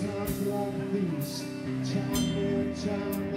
time like this, time and time.